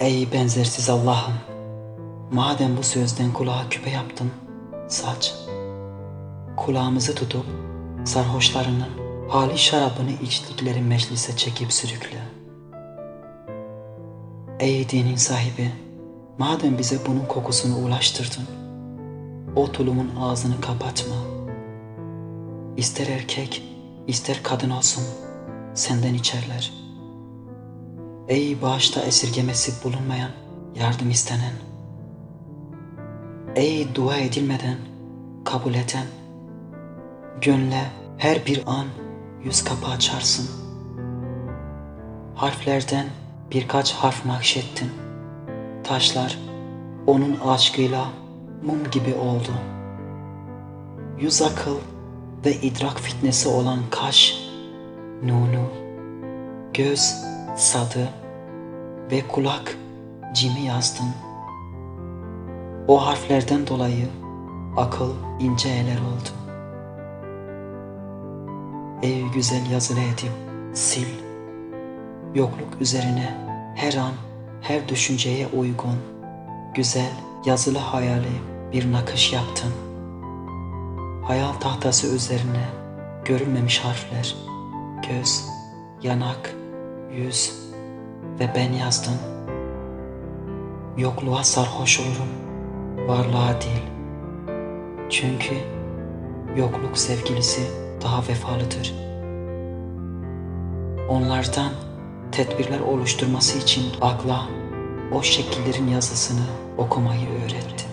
Ey benzersiz Allah'ım! Madem bu sözden kulağa küpe yaptın, saç. Kulağımızı tutup sarhoşlarının hali şarabını içtikleri meclise çekip sürükle. Ey dinin sahibi! Madem bize bunun kokusunu ulaştırdın, o tulumun ağzını kapatma. İster erkek, ister kadın olsun, senden içerler. Ey bağışta esirgemesi bulunmayan, yardım istenen. Ey dua edilmeden kabul eden. Gönle her bir an yüz kapı açarsın. Harflerden birkaç harf nakşettin. Taşlar onun aşkıyla mum gibi oldu. Yüz akıl ve idrak fitnesi olan kaş, nunu, göz, sadı ve kulak, cimi yazdın. O harflerden dolayı akıl ince eller oldu. Ey güzel yazılı edip sil. Yokluk üzerine her an her düşünceye uygun güzel yazılı hayali bir nakış yaptın. Hayal tahtası üzerine görülmemiş harfler, göz, yanak, yüz ve ben yazdım. Yokluğa sarhoş olurum, varlığa değil. Çünkü yokluk sevgilisi daha vefalıdır. Onlardan tedbirler oluşturması için akla o şekillerin yazısını okumayı öğretti.